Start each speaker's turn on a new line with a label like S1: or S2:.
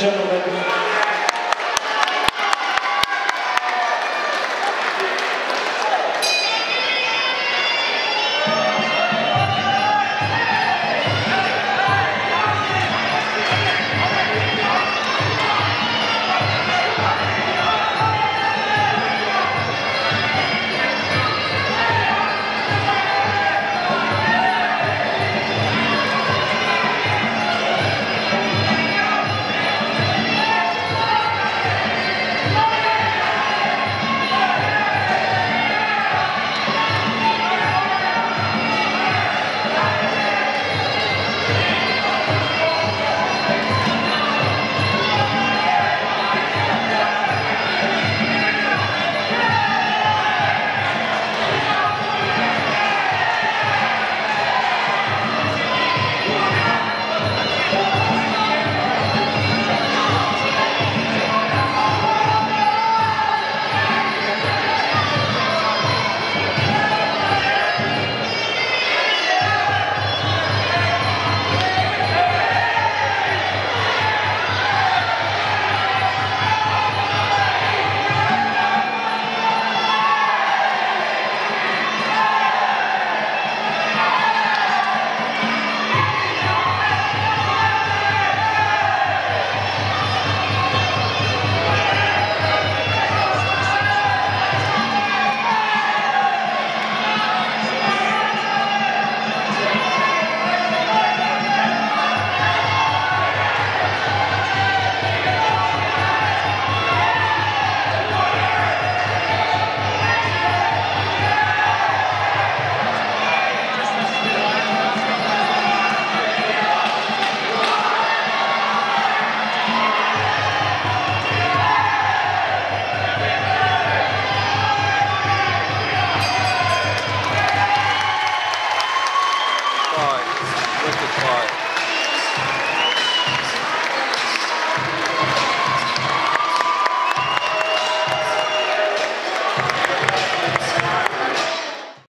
S1: gentlemen,